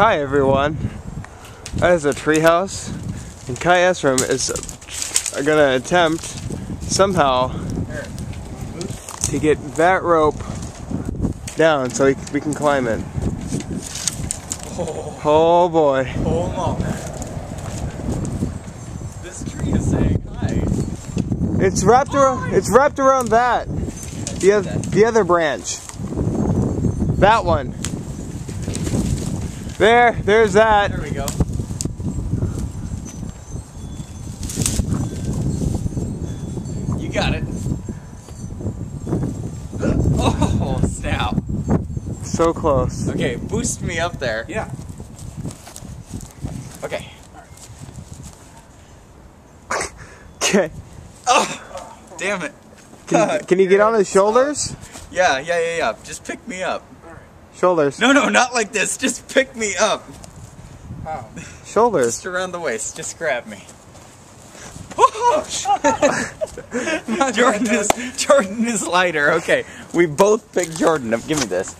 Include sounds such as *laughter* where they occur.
Hi everyone. That is a treehouse, and Kai Esram is gonna attempt somehow to get that rope down so we, we can climb it. Oh, Oh boy. oh mom. This tree is saying hi. It's wrapped around. It's wrapped around that. The other, the other branch. That one. There, there's that. There we go. You got it. *gasps* Oh, snap. So close. Okay, boost me up there. Yeah. Okay. Okay. Oh, damn it. Can, can you get on his shoulders? Yeah, yeah, yeah, yeah. Just pick me up. Shoulders. No, no, not like this. Just pick me up. How? Shoulders. Just around the waist. Just grab me. *laughs* *laughs* Jordan is Jordan is lighter. Okay, we both picked Jordan. Give me this.